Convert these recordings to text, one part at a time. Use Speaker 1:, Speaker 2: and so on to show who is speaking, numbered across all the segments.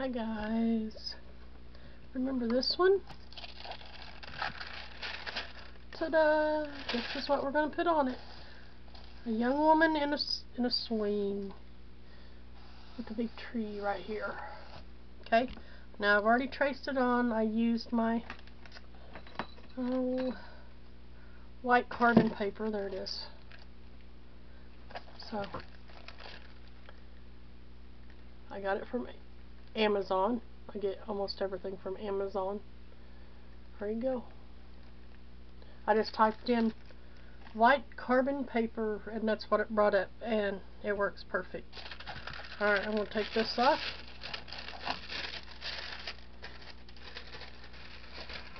Speaker 1: Hi guys. Remember this one? Ta-da! This is what we're going to put on it. A young woman in a, in a swing. With a big tree right here. Okay? Now I've already traced it on. I used my oh, white carbon paper. There it is. So I got it from Amazon. I get almost everything from Amazon. There you go. I just typed in white carbon paper and that's what it brought up and it works perfect. Alright, I'm going to take this off.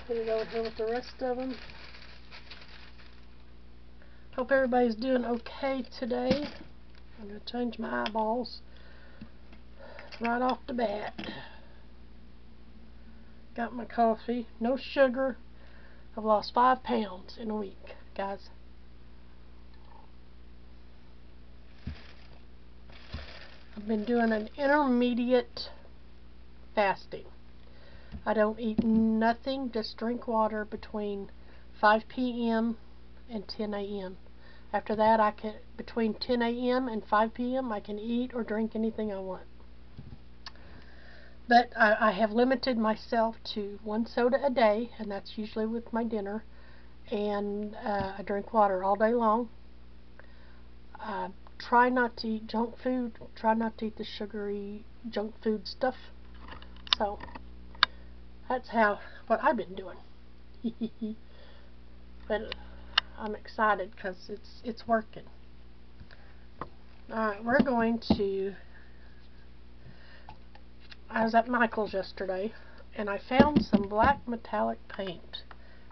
Speaker 1: Put it over here with the rest of them. Hope everybody's doing okay today. I'm going to change my eyeballs right off the bat. Got my coffee. No sugar. I've lost five pounds in a week, guys. I've been doing an intermediate fasting. I don't eat nothing, just drink water between 5 p.m. and 10 a.m. After that, I can between 10 a.m. and 5 p.m. I can eat or drink anything I want. But I, I have limited myself to one soda a day, and that's usually with my dinner. And uh, I drink water all day long. Uh, try not to eat junk food. Try not to eat the sugary junk food stuff. So that's how what I've been doing. but I'm excited because it's it's working. Alright, we're going to I was at Michael's yesterday and I found some black metallic paint.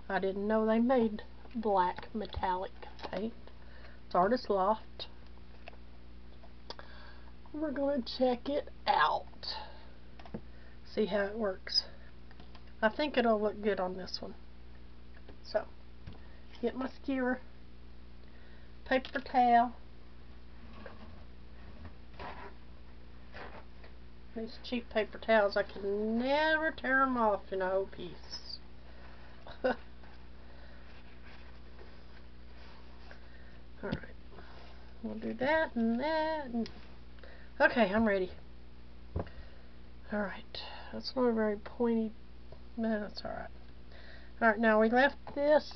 Speaker 1: I didn't know they made black metallic paint. It's Artist Loft. We're going to check it out. See how it works. I think it'll look good on this one. So, get my skewer, paper towel, These cheap paper towels, I can never tear them off in a whole piece. Alright. We'll do that and that. And okay, I'm ready. Alright. That's not a very pointy... No, that's alright. Alright, now we left this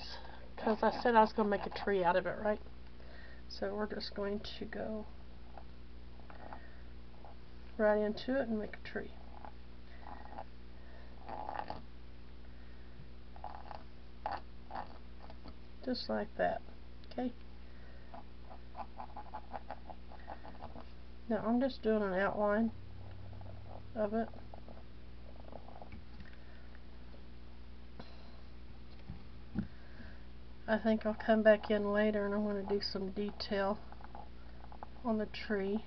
Speaker 1: because I said I was going to make a tree out of it, right? So we're just going to go right into it and make a tree. Just like that. Okay? Now I'm just doing an outline of it. I think I'll come back in later and I want to do some detail on the tree.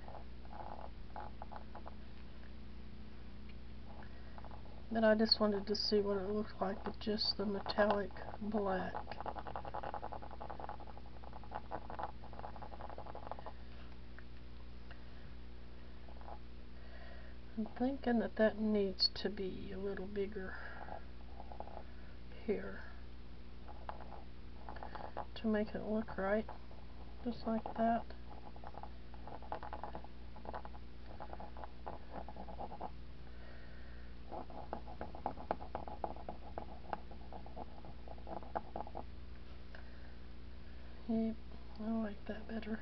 Speaker 1: But I just wanted to see what it looked like with just the metallic black. I'm thinking that that needs to be a little bigger here to make it look right, just like that. Yep, I like that better.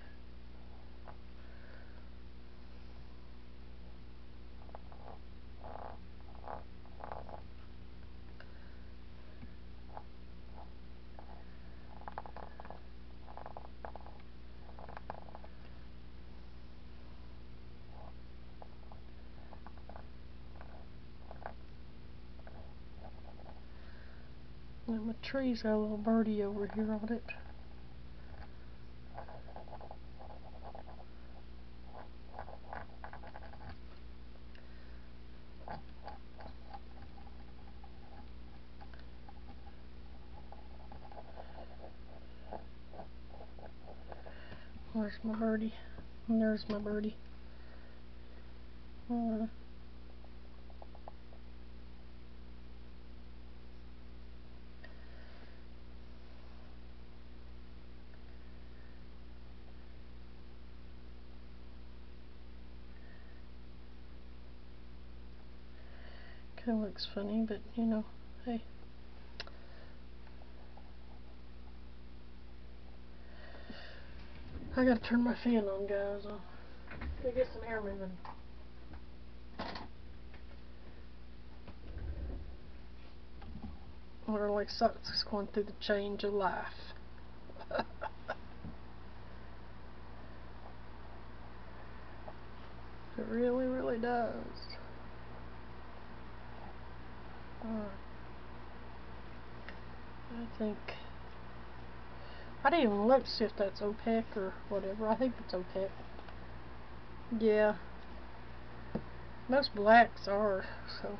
Speaker 1: And my tree's got a little birdie over here on it. my birdie. And there's my birdie. Uh, kind of looks funny, but you know, hey. I gotta turn my fan on, guys. I'll get some air moving. Like something's going through the change of life. it really, really does. Uh, I think I didn't even look to see if that's opaque or whatever. I think it's opaque. Yeah. Most blacks are, so.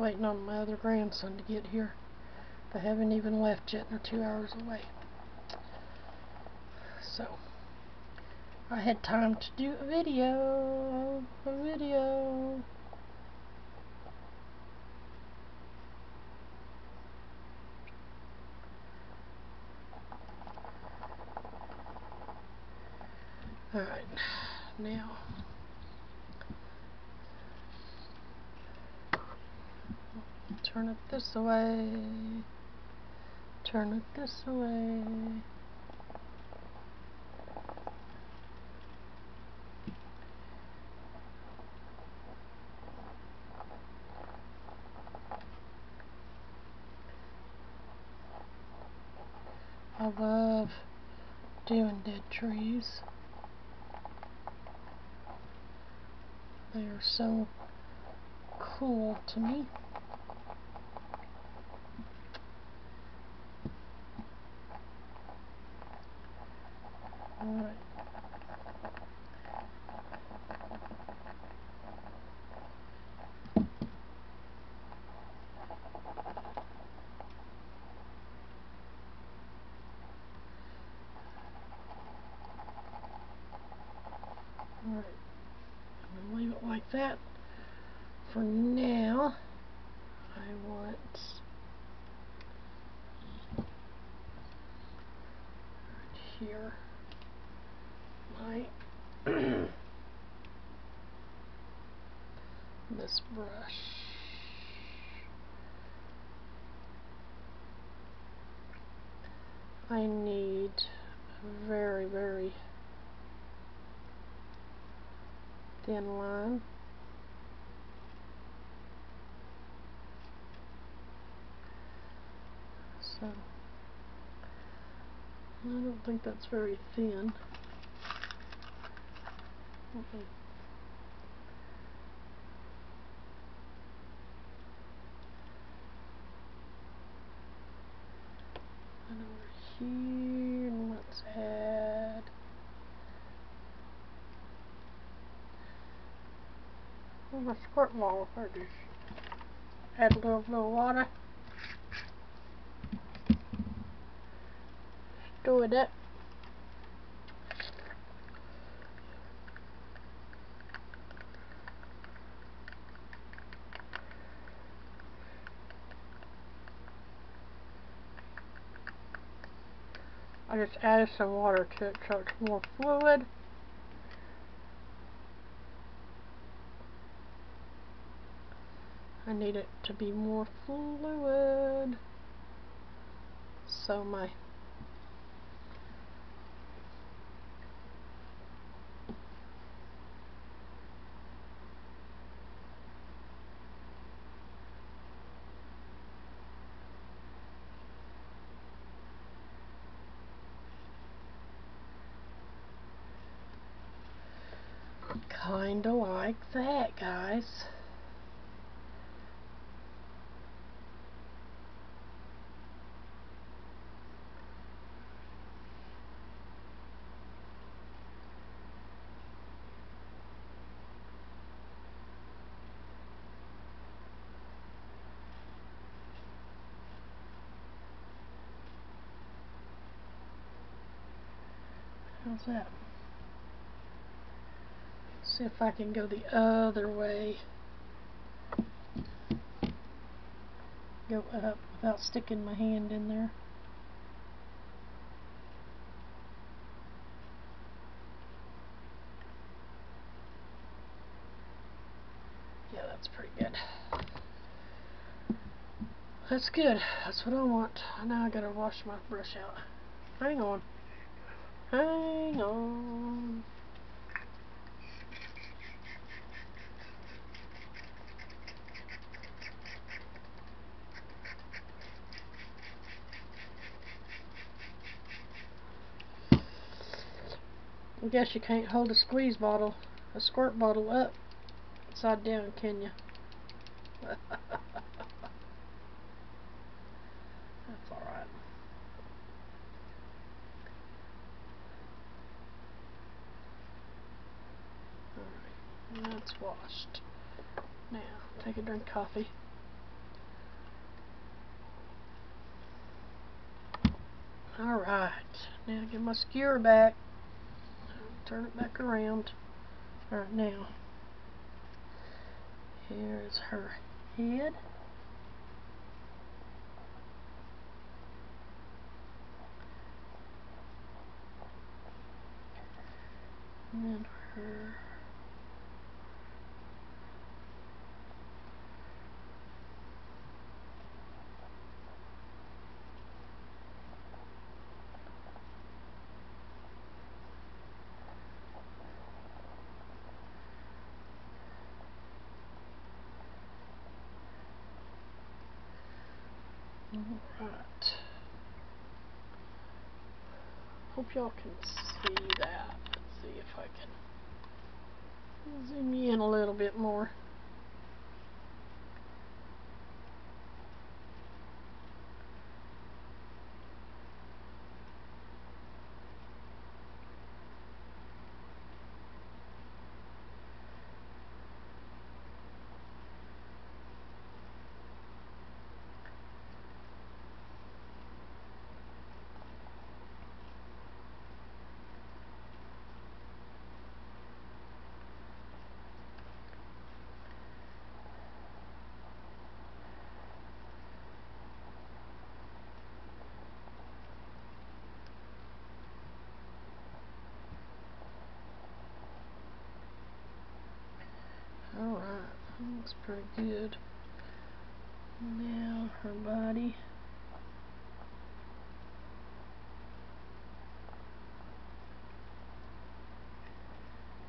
Speaker 1: Waiting on my other grandson to get here. They haven't even left yet. They're two hours away. So, I had time to do a video. A video. Alright, now turn it this way, turn it this way. I love doing dead trees. They are so cool to me. Alright. Alright. I'm going to leave it like that for now. I want here my this brush. I need a very, very thin line. So, I don't think that's very thin. Okay. And over here, let's add oh, my squirt bottle. There it is. Add a little, little water. Stir it. I just added some water to it so it's more fluid. I need it to be more fluid so my Kinda like that, guys. How's that? See if I can go the other way. Go up without sticking my hand in there. Yeah, that's pretty good. That's good. That's what I want. Now I gotta wash my brush out. Hang on. Hang on. I guess you can't hold a squeeze bottle, a squirt bottle up upside down, can you? That's alright. Alright, that's washed. Now, take a drink of coffee. Alright, now get my skewer back turn it back around. Alright, now, here is her head. And her Alright. Hope y'all can see that. Let's see if I can zoom in a little bit more. Alright, looks pretty good. Now her body.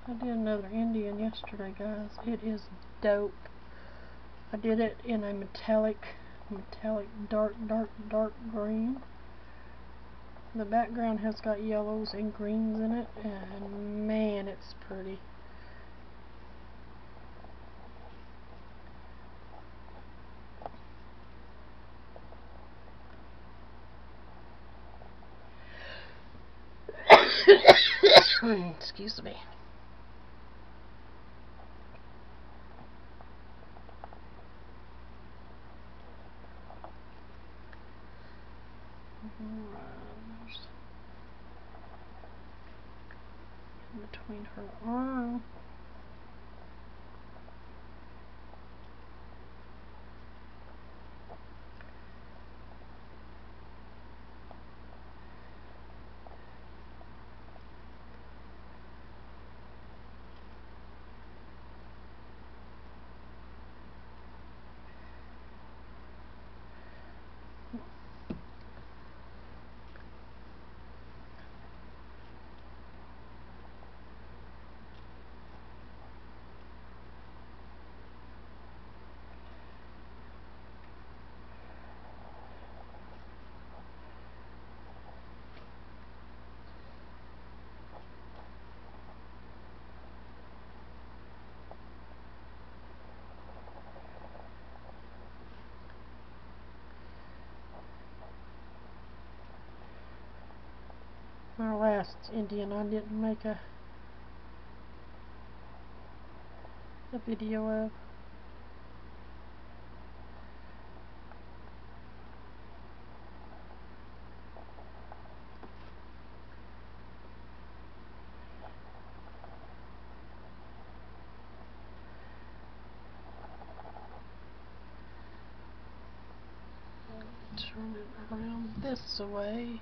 Speaker 1: I did another Indian yesterday, guys. It is dope. I did it in a metallic, metallic, dark, dark, dark green. The background has got yellows and greens in it, and man, it's pretty. Hmm, excuse me. between her arm Our last Indian I didn't make a a video of. Turn it around this way.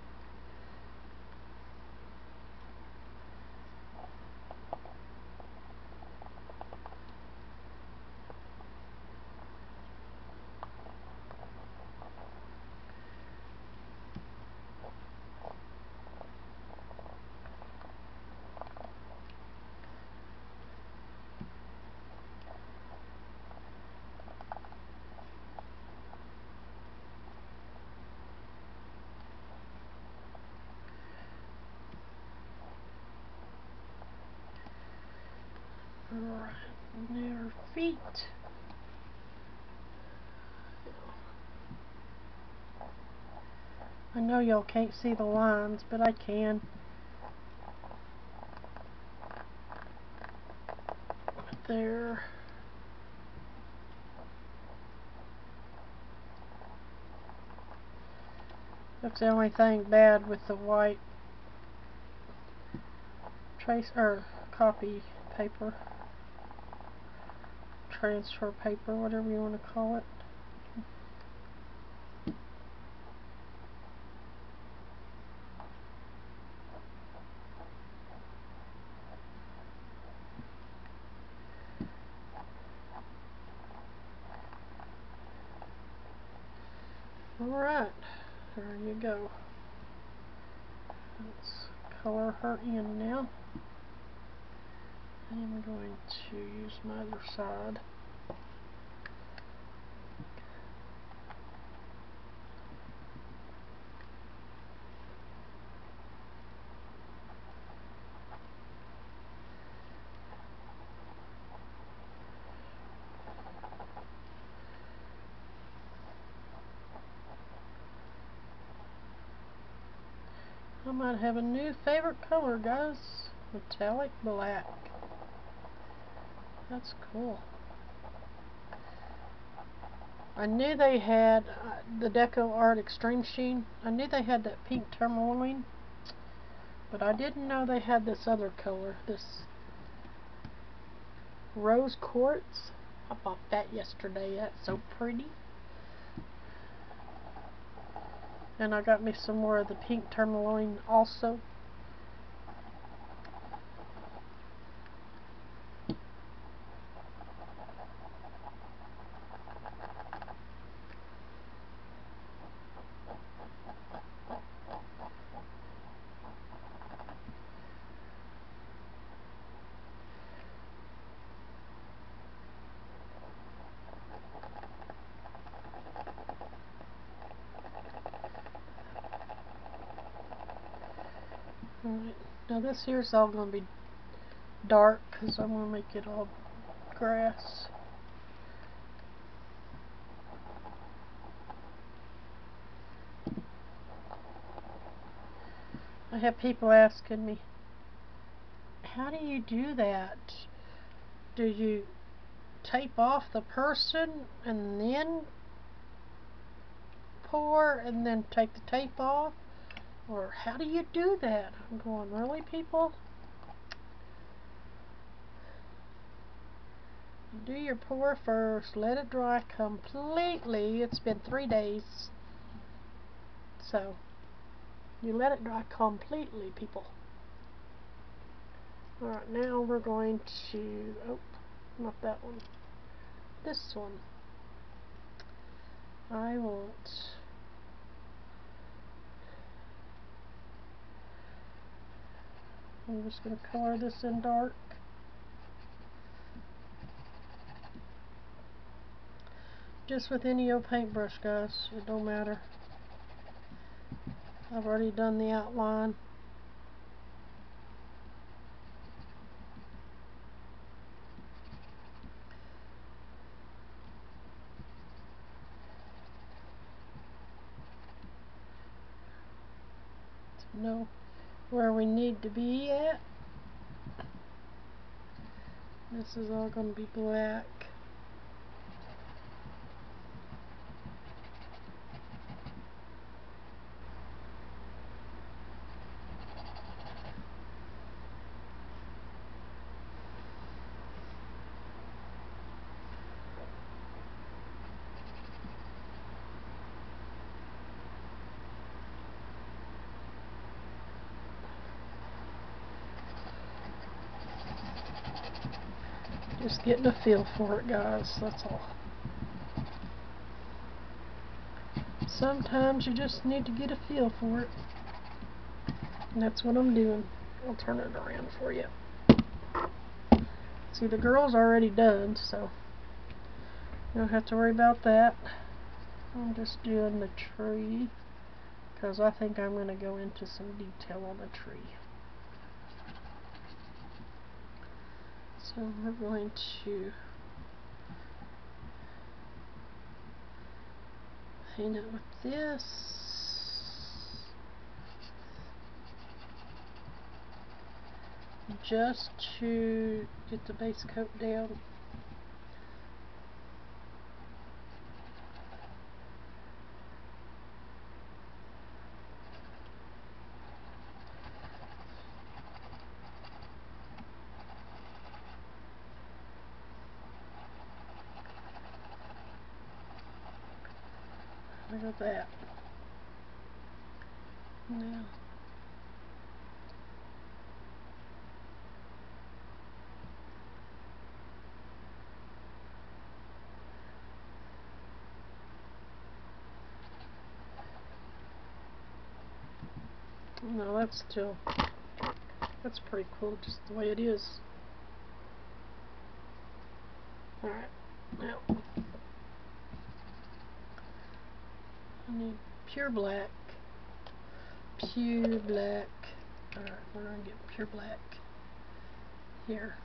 Speaker 1: Near feet. I know y'all can't see the lines, but I can. There. That's the only thing bad with the white trace or copy paper transfer paper, whatever you want to call it. Alright, there you go. Let's color her in now. I'm going to use my other side. Might have a new favorite color, guys. Metallic black. That's cool. I knew they had uh, the Deco Art Extreme Sheen. I knew they had that pink tourmaline. But I didn't know they had this other color. This rose quartz. I bought that yesterday. That's so pretty. And I got me some more of the pink tourmaline also. Alright, now this here's all going to be dark because I'm going to make it all grass. I have people asking me, how do you do that? Do you tape off the person and then pour and then take the tape off? Or how do you do that? I'm going, really people? do your pour first, let it dry completely. It's been three days. So, you let it dry completely, people. Alright, now we're going to, oh, not that one, this one. I want I'm just going to color this in dark. Just with any old paintbrush, guys. It don't matter. I've already done the outline. No where we need to be at. This is all going to be black. Just getting a feel for it, guys. That's all. Sometimes you just need to get a feel for it. And that's what I'm doing. I'll turn it around for you. See, the girl's already done, so you don't have to worry about that. I'm just doing the tree because I think I'm going to go into some detail on the tree. So we're going to paint it with this. Just to get the base coat down. Look at that. Now. No, that's still, that's pretty cool, just the way it is. Alright, now. I need pure black. Pure black. Alright, we're going to get pure black here.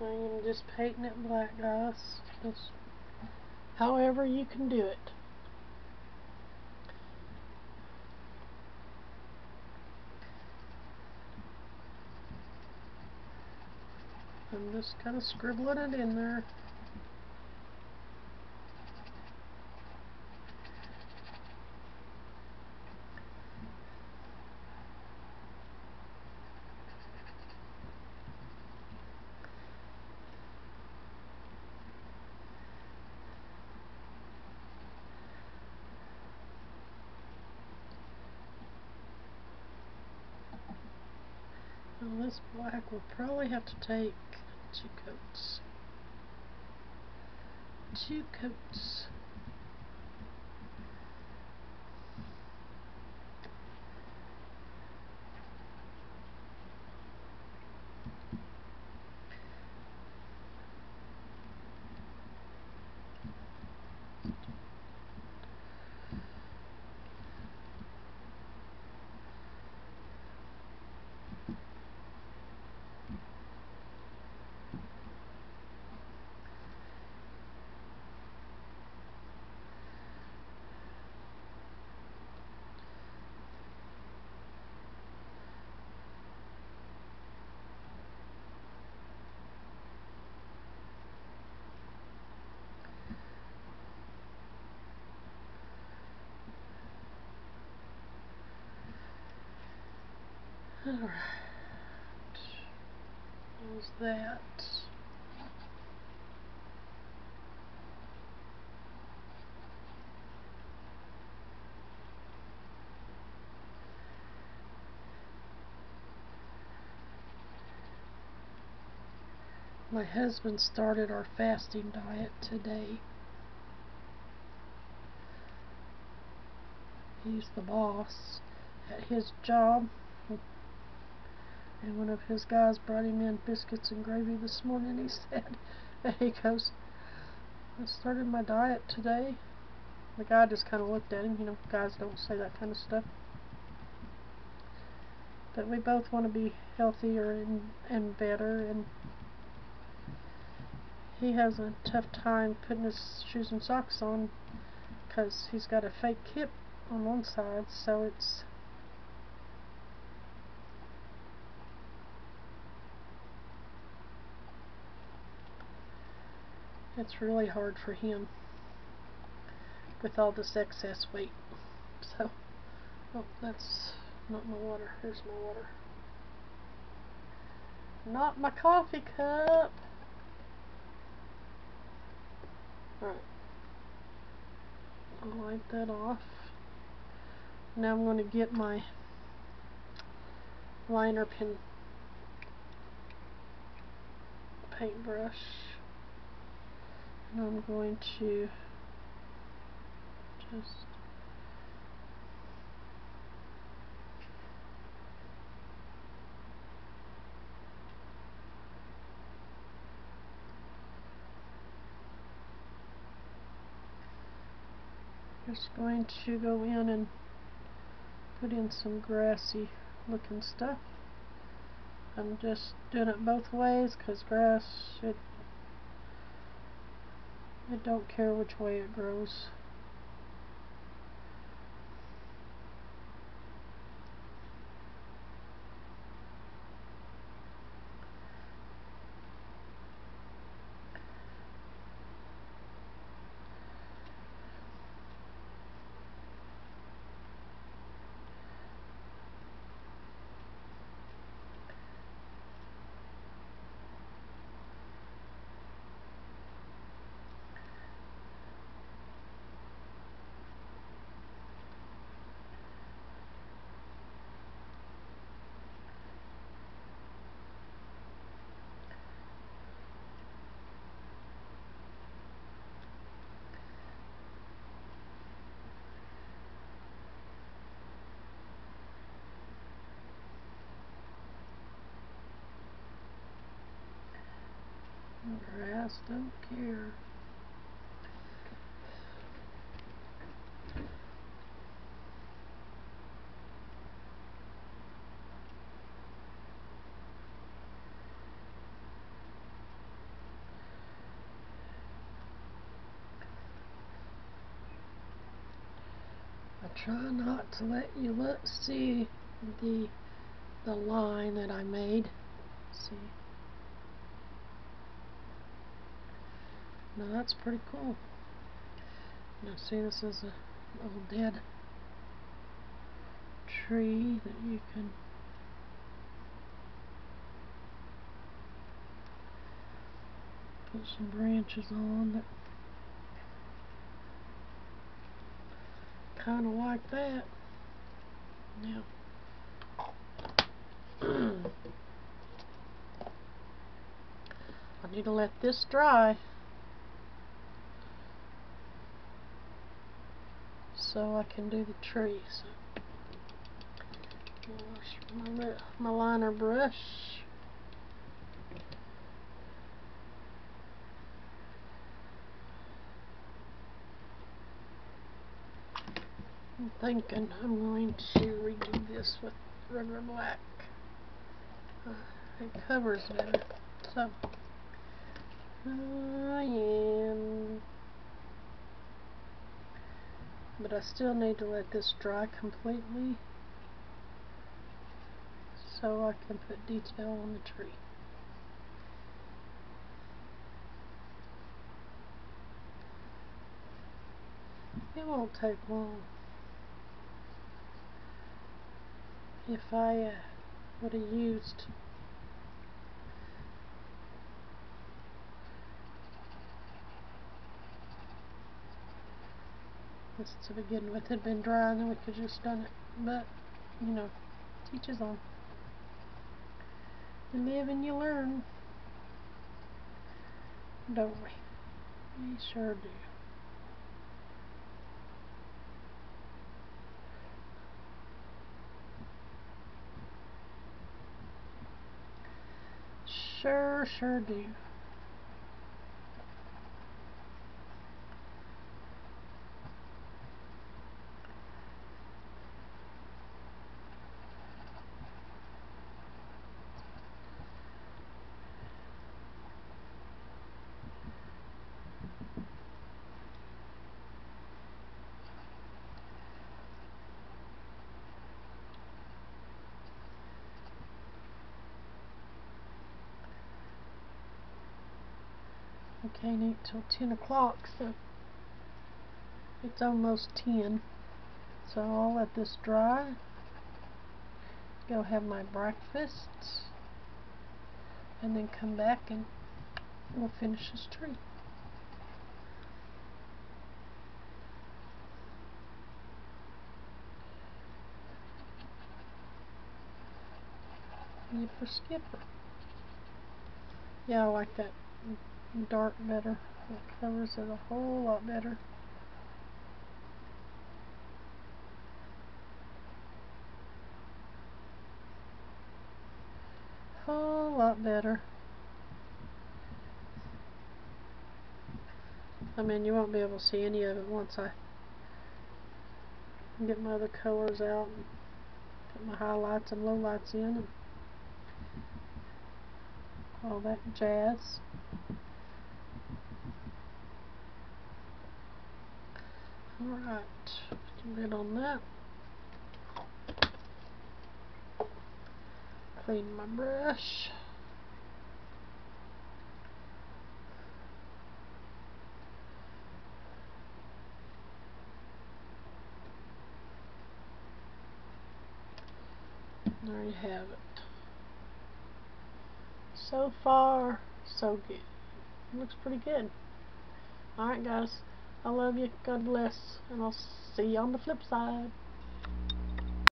Speaker 1: I am just painting it black, guys. Just however you can do it. I'm just kind of scribbling it in there. Now this black will probably have to take two coats. Two coats. Alright. How's that? My husband started our fasting diet today. He's the boss at his job. And one of his guys brought him in biscuits and gravy this morning. He said, And he goes, I started my diet today. The guy just kind of looked at him. You know, guys don't say that kind of stuff. But we both want to be healthier and, and better. And he has a tough time putting his shoes and socks on because he's got a fake hip on one side. So it's it's really hard for him with all this excess weight. So, oh, that's not my water. Here's my water. Not my coffee cup. Alright. I'll wipe that off. Now I'm going to get my liner pen paintbrush I'm going to just just going to go in and put in some grassy looking stuff. I'm just doing it both ways because grass, it I don't care which way it grows. Grass don't care. I try not to let you look see the the line that I made. See. Now that's pretty cool. Now see this is a little dead tree that you can put some branches on that kind of like that. Now I need to let this dry. So I can do the tree. So my, my liner brush. I'm thinking I'm going to redo this with regular black. Uh, it covers better. So, I am but I still need to let this dry completely so I can put detail on the tree. It won't take long. If I uh, would have used to begin with had been dry then we could just done it. But, you know, teaches on. You live and you learn. Don't we? We sure do. Sure, sure do. Can't eat till 10 o'clock, so it's almost 10. So I'll let this dry. Go have my breakfast. And then come back and we'll finish this tree. For Skipper. Yeah, I like that dark better. It covers it a whole lot better. Whole lot better. I mean, you won't be able to see any of it once I get my other colors out and put my highlights and lowlights in and all that jazz. Alright, get on that. Clean my brush. There you have it. So far, so good. Looks pretty good. Alright guys, I love you. God bless. And I'll see you on the flip side.